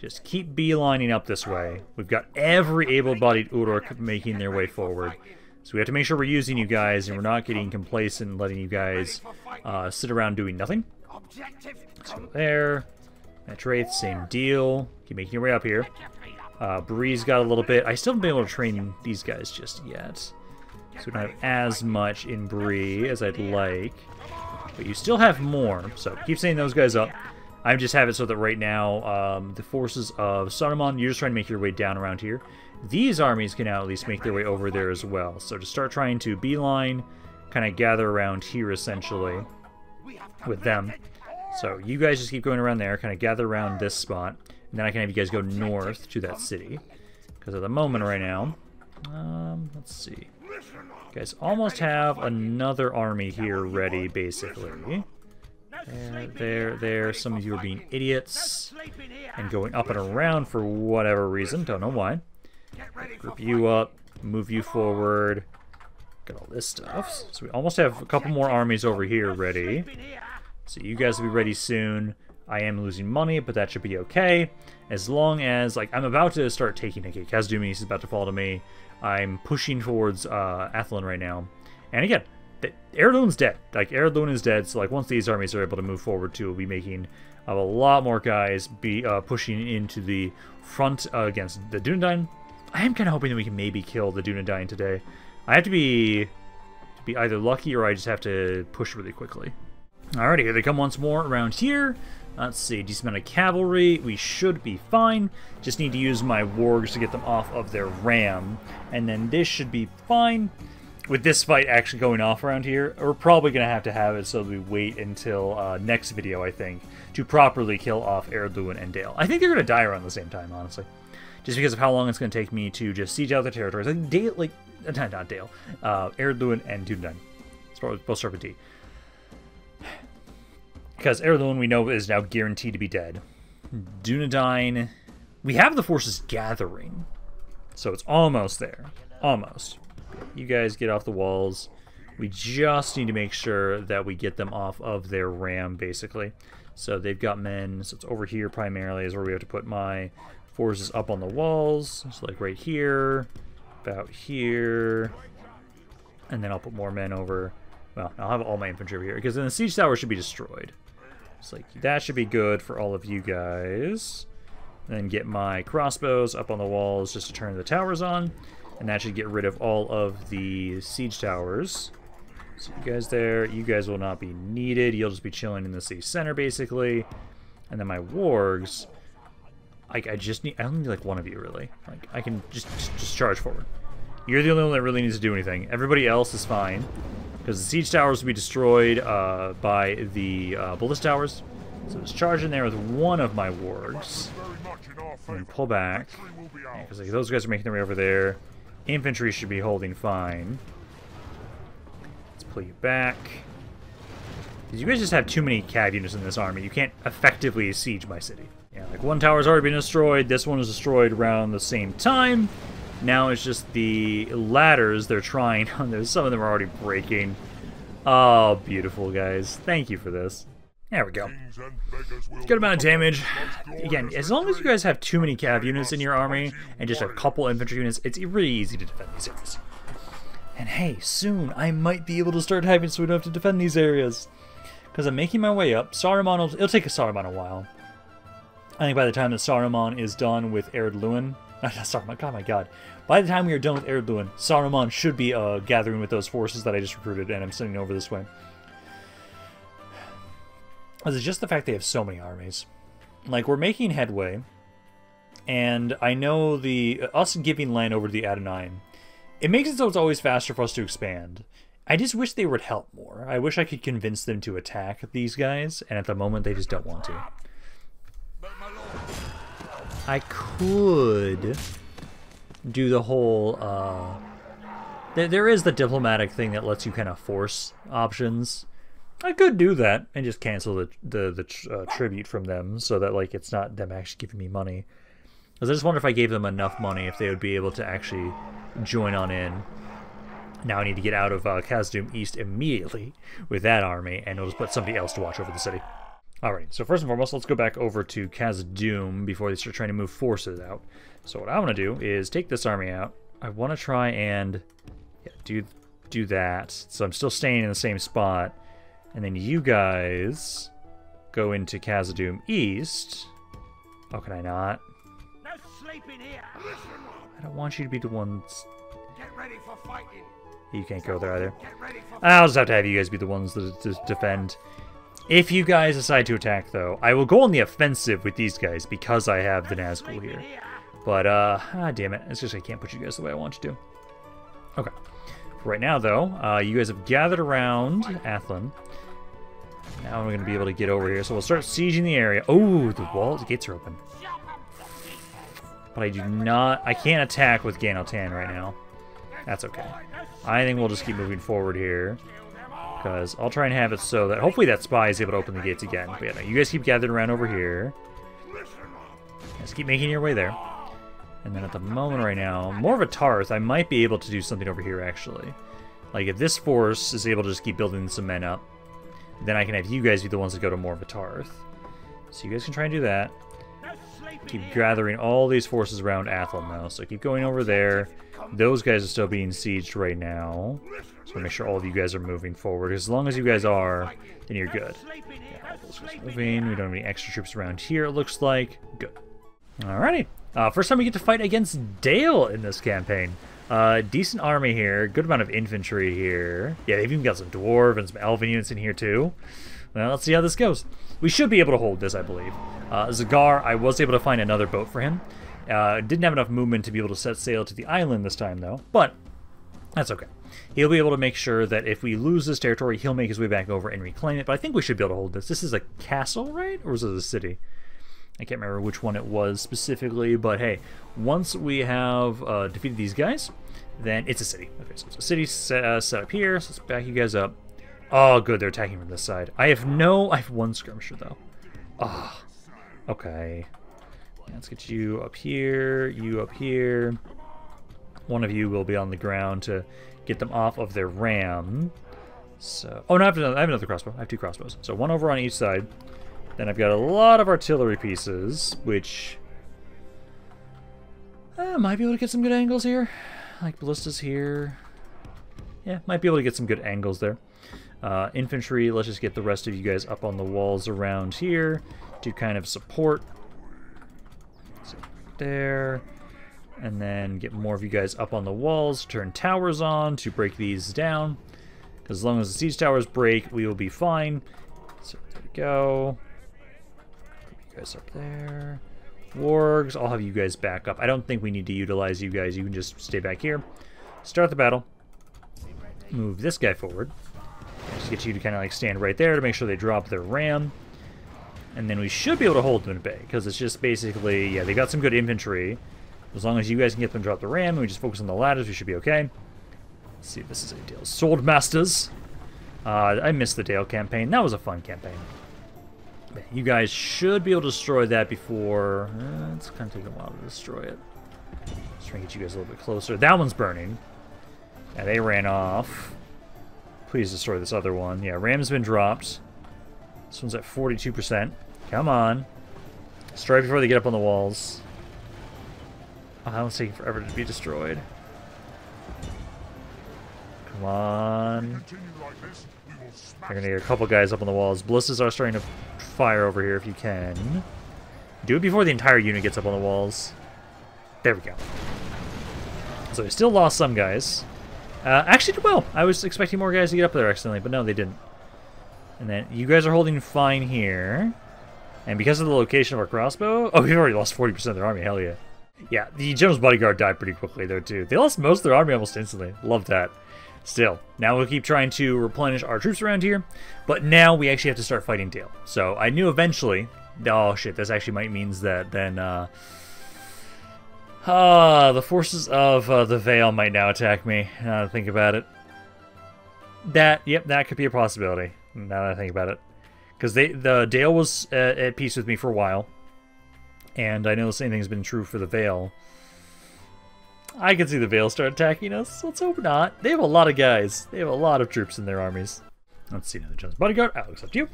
Just keep beelining up this way. We've got every able-bodied Uruk making their way forward. So we have to make sure we're using you guys and we're not getting complacent and letting you guys uh, sit around doing nothing. So there. Metraith, same deal. Keep making your way up here. Uh, Bree's got a little bit. I still haven't been able to train these guys just yet. So we don't have as much in Bree as I'd like. But you still have more, so keep setting those guys up. I just have it so that right now, um, the forces of Saruman, you're just trying to make your way down around here. These armies can now at least make their way over there as well. So to start trying to beeline, kind of gather around here essentially with them. So you guys just keep going around there, kind of gather around this spot. And then I can have you guys go north to that city. Because at the moment right now, um, let's see. You guys almost have another army here ready, basically. There, there, there. Some of you are being idiots and going up and around for whatever reason. Don't know why. Group you up, move you forward. Got all this stuff. So we almost have a couple more armies over here ready. So you guys will be ready soon. I am losing money, but that should be okay. As long as, like, I'm about to start taking Okay, Khazad-dûm is about to fall to me. I'm pushing towards uh, Athilin right now. And again, Erdogan's dead. Like Erdogan is dead. So like once these armies are able to move forward too, we'll be making uh, a lot more guys be uh, pushing into the front uh, against the Dunedain. I am kind of hoping that we can maybe kill the Dunedain today. I have to be to be either lucky or I just have to push really quickly. Alrighty, here they come once more around here. Let's see, decent amount of cavalry. We should be fine. Just need to use my wargs to get them off of their ram. And then this should be fine. With this fight actually going off around here, we're probably going to have to have it so we wait until uh, next video, I think, to properly kill off Erdogan and Dale. I think they're going to die around the same time, honestly. Just because of how long it's going to take me to just siege out the territories. Like, Dale, like, not, not Dale, uh, Erdogan and Dunedain. Both start with D. Because Erdogan, we know, is now guaranteed to be dead. Dunedain, we have the forces gathering. So it's almost there. Almost. You guys get off the walls. We just need to make sure that we get them off of their ram, basically. So they've got men. So it's over here primarily is where we have to put my forces up on the walls. So like right here, about here. And then I'll put more men over. Well, I'll have all my infantry over here because then the siege tower should be destroyed. It's like, that should be good for all of you guys. Then get my crossbows up on the walls just to turn the towers on. And that should get rid of all of the siege towers. So you guys there, you guys will not be needed. You'll just be chilling in the city center, basically. And then my wargs, I, I just need, I only need like one of you, really. Like, I can just, just charge forward. You're the only one that really needs to do anything. Everybody else is fine. Because the siege towers will be destroyed uh, by the uh, ballista towers. So just charge in there with one of my wargs. And pull back. Because yeah, like, those guys are making their way over there. Infantry should be holding fine. Let's pull you back. Because you guys just have too many cav units in this army. You can't effectively siege my city. Yeah, like one tower's already been destroyed. This one was destroyed around the same time. Now it's just the ladders they're trying <laughs> on those. Some of them are already breaking. Oh, beautiful, guys. Thank you for this. There we go. Good amount of damage. Again, as long as you guys have too many cav units in your army and just a couple infantry units, it's really easy to defend these areas. And hey, soon I might be able to start having so we don't have to defend these areas. Because I'm making my way up. Saruman, will, it'll take a Saruman a while. I think by the time that Saruman is done with Ered Luin, <laughs> Saruman, god my god. By the time we are done with Ered Luin, Saruman should be uh, gathering with those forces that I just recruited and I'm sending over this way. It's just the fact they have so many armies. Like, we're making headway, and I know the us giving land over to the Adonai, it makes it so it's always faster for us to expand. I just wish they would help more. I wish I could convince them to attack these guys, and at the moment they just don't want to. I could do the whole, uh... There is the diplomatic thing that lets you kind of force options. I could do that and just cancel the the, the uh, tribute from them so that like it's not them actually giving me money. Because I just wonder if I gave them enough money if they would be able to actually join on in. Now I need to get out of uh, Khazad-dûm East immediately with that army, and we'll just put somebody else to watch over the city. Alright, so first and foremost, let's go back over to Khazad-dûm before they start trying to move forces out. So what I want to do is take this army out. I want to try and yeah, do do that. So I'm still staying in the same spot. And then you guys go into Khazad-dûm East. Oh, can I not? No sleeping here. I don't want you to be the ones. Get ready for fighting. You can't go there either. Get ready for I'll just have to have you guys be the ones that to defend. If you guys decide to attack, though, I will go on the offensive with these guys because I have the Nazgul here. But, uh, ah, damn it. It's just I can't put you guys the way I want you to. Okay. For right now, though, uh, you guys have gathered around Athilin. Now we're to be able to get over here. So we'll start sieging the area. Oh, the walls, the gates are open. But I do not, I can't attack with Gan-Altan right now. That's okay. I think we'll just keep moving forward here. Because I'll try and have it so that hopefully that spy is able to open the gates again. But yeah, you guys keep gathering around over here. Just keep making your way there. And then at the moment right now, more of a Tarth, I might be able to do something over here actually. Like if this force is able to just keep building some men up, then I can have you guys be the ones that go to more of. So you guys can try and do that. Keep gathering all these forces around Athilin though, so keep going over there. Those guys are still being sieged right now. So make sure all of you guys are moving forward. As long as you guys are, then you're good. In moving. We don't have any extra troops around here, it looks like. Good. Alrighty. Uh, first time we get to fight against Dale in this campaign. Uh, decent army here. Good amount of infantry here. Yeah, they've even got some dwarf and some elven units in here too. Well, let's see how this goes. We should be able to hold this, I believe. Uh, Zagar, I was able to find another boat for him. Uh, didn't have enough movement to be able to set sail to the island this time, though. But that's okay. He'll be able to make sure that if we lose this territory, he'll make his way back over and reclaim it. But I think we should be able to hold this. This is a castle, right? Or is it a city? I can't remember which one it was specifically, but hey, once we have uh, defeated these guys, then it's a city. Okay, so it's a city set, uh, set up here. So let's back you guys up. Oh, good, they're attacking from this side. I have no, I have one skirmisher though. Ah, okay. Yeah, let's get you up here, you up here. One of you will be on the ground to get them off of their ram. So, oh no, I have another, I have another crossbow. I have two crossbows. So one over on each side. Then I've got a lot of artillery pieces, which I might be able to get some good angles here. Like ballistas here. Yeah, might be able to get some good angles there. Uh, infantry, let's just get the rest of you guys up on the walls around here to kind of support. So there. And then get more of you guys up on the walls, turn towers on to break these down. As long as the siege towers break, we will be fine. So there we go. Guys up there. Wargs, I'll have you guys back up. I don't think we need to utilize you guys. You can just stay back here. Start the battle. Move this guy forward. Just get you to kind of like stand right there to make sure they drop their ram. And then we should be able to hold them at bay, because it's just basically, yeah, they got some good infantry. As long as you guys can get them to drop the ram, and we just focus on the ladders, we should be okay. Let's see if this is a Dale. Sword Masters. Uh, I missed the Dale campaign. That was a fun campaign. You guys should be able to destroy that before... Uh, it's kind of taking a while to destroy it. Let's try and get you guys a little bit closer. That one's burning. Yeah, they ran off. Please destroy this other one. Yeah, Ram's been dropped. This one's at 42%. Come on. Destroy before they get up on the walls. Oh, that one's taking forever to be destroyed. Come on. Continue like this, we will smash They're gonna get a couple guys up on the walls. Ballistas are starting to fire over here if you can. Do it before the entire unit gets up on the walls. There we go. So we still lost some guys. Uh, actually did well. I was expecting more guys to get up there accidentally, but no, they didn't. And then you guys are holding fine here. And because of the location of our crossbow... Oh, we've already lost 40% of their army. Hell yeah. Yeah, the general's bodyguard died pretty quickly there, too. They lost most of their army almost instantly. Love that. Still, now we'll keep trying to replenish our troops around here. But now we actually have to start fighting Dale. So I knew eventually... Oh, shit. This actually might means that then... Uh, Ah, the forces of uh, the Veil might now attack me. Now that I think about it. That, yep, that could be a possibility. Now that I think about it, because they, the Dale was uh, at peace with me for a while, and I know the same thing's been true for the Veil. I can see the Veil start attacking us. Let's hope not. They have a lot of guys. They have a lot of troops in their armies. Let's see another The Jones bodyguard. Alex, up to you.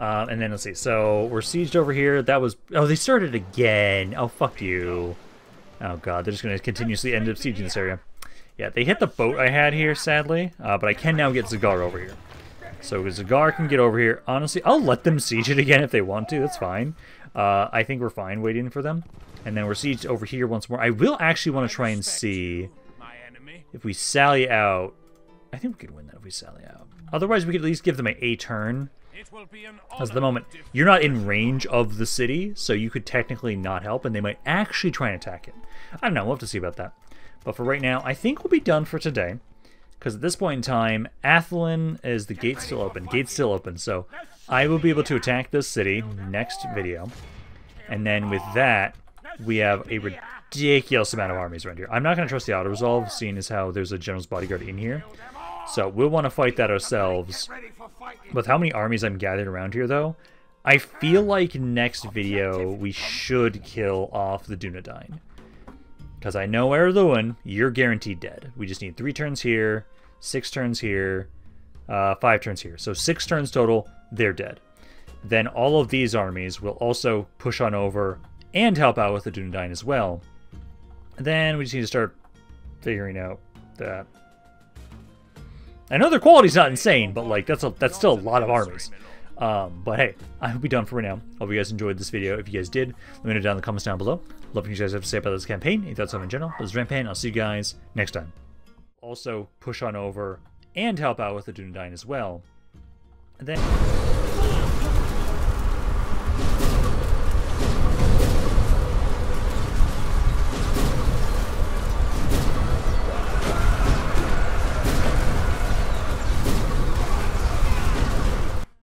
Uh, and then let's see. So we're sieged over here. That was. Oh, they started again. Oh, fuck you. Oh god, they're just going to continuously end up sieging this area. Yeah, they hit the boat I had here, sadly, uh, but I can now get Zagar over here. So Zagar can get over here. Honestly, I'll let them siege it again if they want to. That's fine. Uh, I think we're fine waiting for them. And then we're sieged over here once more. I will actually want to try and see if we sally out. I think we could win that if we sally out. Otherwise, we could at least give them a A turn. It will be an As the moment, you're not in range of the city, so you could technically not help, and they might actually try and attack it. I don't know, we'll have to see about that. But for right now, I think we'll be done for today. Because at this point in time, Athilin is the gate still open. Gate's still open, so I will be able to attack this city next video. And then with that, we have a ridiculous amount of armies around here. I'm not going to trust the auto-resolve, seeing as how there's a general's bodyguard in here. So we'll want to fight that ourselves. With how many armies I'm gathered around here, though, I feel like next video we should kill off the Dunedain. Because I know Ered Luin, you're guaranteed dead. We just need three turns here, six turns here, uh, five turns here. So six turns total, they're dead. Then all of these armies will also push on over and help out with the Dunedain as well. Then we just need to start figuring out that I know their quality's not insane, but like that's a that's still a lot of armies. Um, but hey, I hope you're done for right now. Hope you guys enjoyed this video. If you guys did, let me know down in the comments down below. Love what you guys have to say about this campaign. Any thoughts on in general? This is. I'll see you guys next time. Also, push on over and help out with the Dunedain as well. And then.